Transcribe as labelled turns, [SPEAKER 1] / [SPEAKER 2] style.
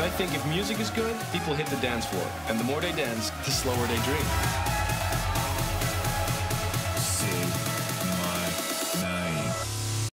[SPEAKER 1] I think if music is good, people hit the dance floor. And the more they dance, the slower they drink.